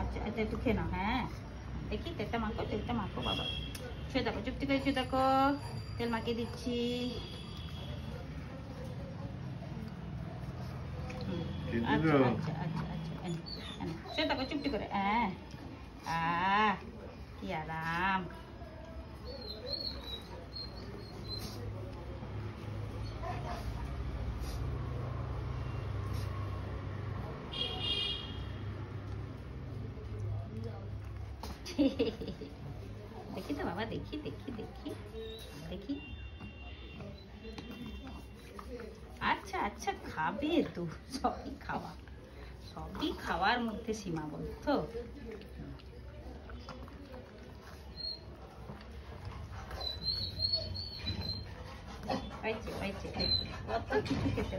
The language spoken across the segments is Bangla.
আচ্ছা এটা একটু খেয়ে নাও হ্যাঁ? দেখি তেলটা মাখো তেলটা মাখো বাবা। ছুঁয়ে দেখো চুপটি করে ছুঁয়ে দেখো তেল মাখিয়ে দিচ্ছি। আচ্ছা আচ্ছা আচ্ছা আচ্ছা ছুঁয়ে দেখো চুপটি করে হ্যাঁ? কি আরাম। দেখি তো বাবা, দেখি দেখি দেখি দেখি। আচ্ছা আচ্ছা খাবে তো, সবই খাওয়া। সবই খাওয়ার মধ্যে সীমাবদ্ধ। পাইছে পাইছে খেতে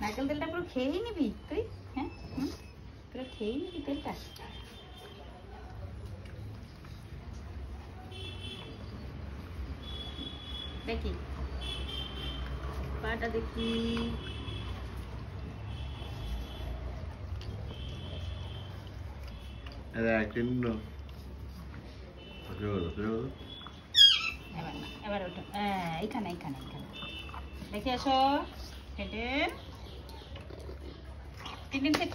নারকেল তেলটা পুরো খেয়েই নিবি তুই হ্যাঁ? পুরো খেয়েই নিবি তেলটা। দেখি। পাটা দেখি। এবার ওটা হ্যাঁ এইখানে এইখানে এইখানে। দেখে আসো হেঁটে। তিন দিন থেকে